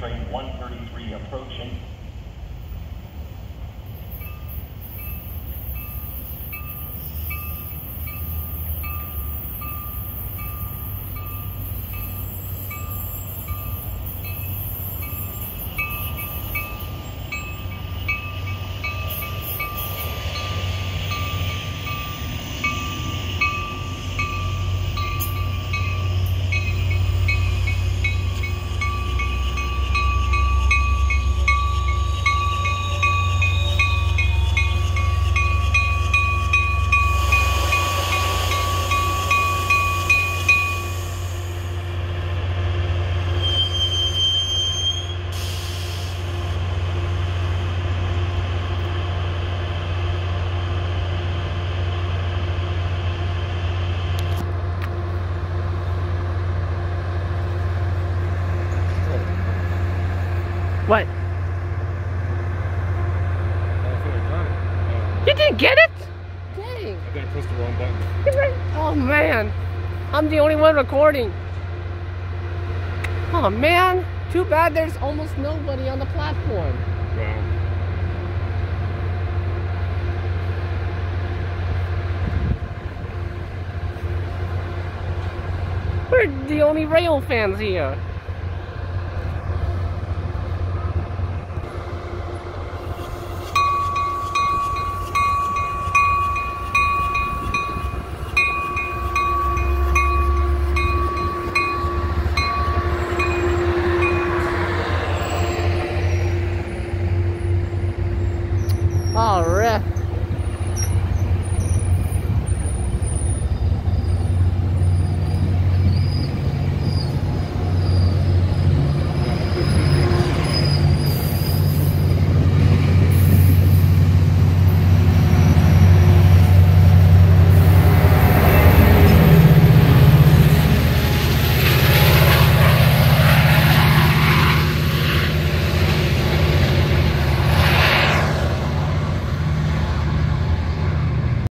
train 133 approaching. What? You didn't get it? Dang. I think I pressed the wrong button. Oh man. I'm the only one recording. Oh man. Too bad there's almost nobody on the platform. Wow. We're the only rail fans here. Yeah.